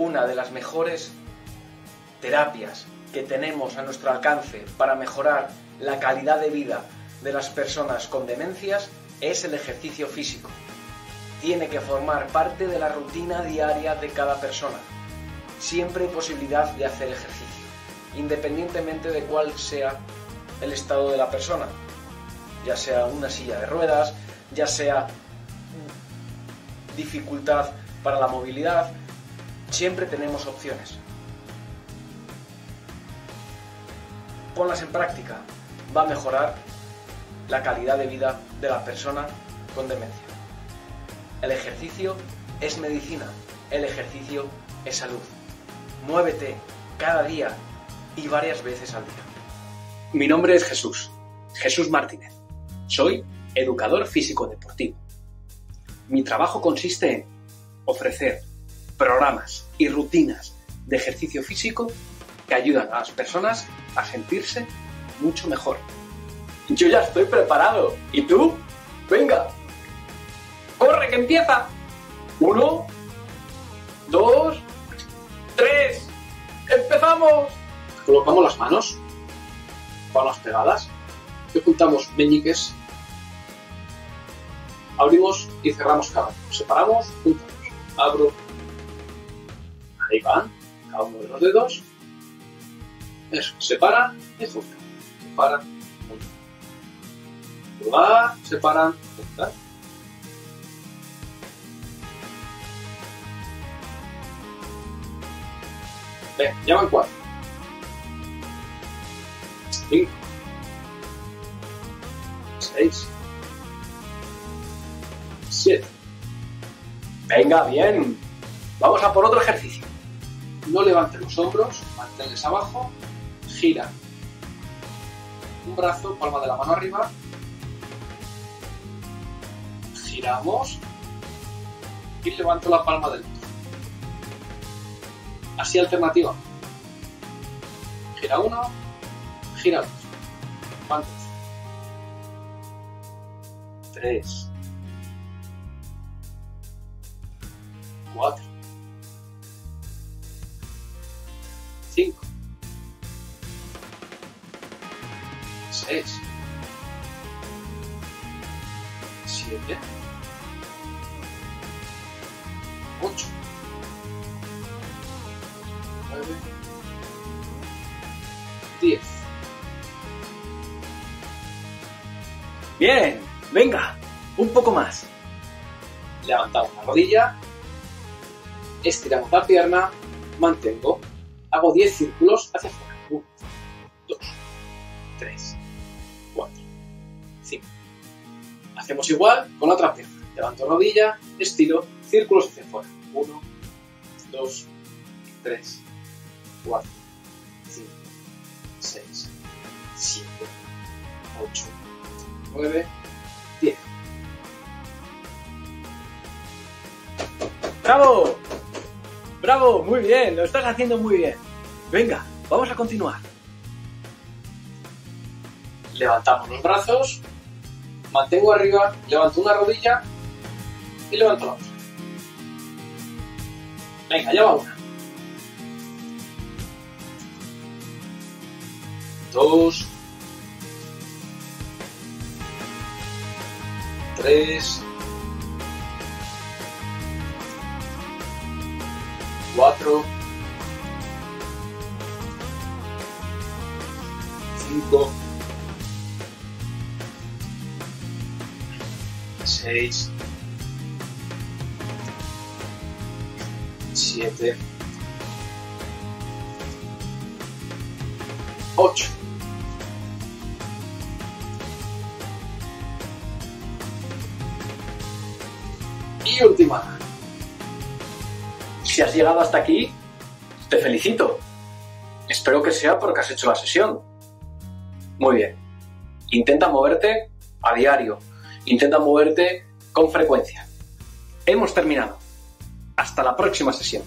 una de las mejores terapias que tenemos a nuestro alcance para mejorar la calidad de vida de las personas con demencias es el ejercicio físico. Tiene que formar parte de la rutina diaria de cada persona. Siempre hay posibilidad de hacer ejercicio, independientemente de cuál sea el estado de la persona, ya sea una silla de ruedas, ya sea dificultad para la movilidad, siempre tenemos opciones. Ponlas en práctica, va a mejorar la calidad de vida de la persona con demencia. El ejercicio es medicina, el ejercicio es salud. Muévete cada día y varias veces al día. Mi nombre es Jesús, Jesús Martínez. Soy educador físico deportivo. Mi trabajo consiste en ofrecer programas y rutinas de ejercicio físico que ayudan a las personas a sentirse mucho mejor. Yo ya estoy preparado. ¿Y tú? Venga. ¡Corre que empieza! Uno, dos, tres. ¡Empezamos! Colocamos las manos, palmas pegadas, y juntamos meñiques, abrimos y cerramos cada uno. Separamos, juntamos. Abro. Ahí van, cada uno de los dedos. Eso, separa y junta. Separa, junta. Probar, separan, juntar. Ven, ya van cuatro. Cinco. Seis. Siete. Venga, bien. Vamos a por otro ejercicio. No levanten los hombros, manténles abajo, gira un brazo, palma de la mano arriba, giramos y levanto la palma del otro. Así alternativa. Gira uno, gira dos. ¿Cuántos? Tres. Cuatro. Cinco. Seis. Siete. Ocho. Nueve. Diez. Bien, venga, un poco más. Levantamos la rodilla, estiramos la pierna, mantengo, hago 10 círculos hacia afuera. 1, 2, 3, 4, 5. Hacemos igual con la otra pierna. Levanto rodilla, estiro, círculos hacia afuera. 1, 2, 3, 4, 5, 6, 7, 8, 9, 10. ¡Bravo! ¡Bravo! Muy bien, lo estás haciendo muy bien. Venga, vamos a continuar. Levantamos los brazos, mantengo arriba, levanto una rodilla y levanto la otra. Venga, ya va una. Dos. Tres. Cuatro. Cinco. Seis. Siete. Ocho. Y última. Si has llegado hasta aquí, te felicito. Espero que sea porque has hecho la sesión. Muy bien. Intenta moverte a diario. Intenta moverte con frecuencia. Hemos terminado. Hasta la próxima sesión.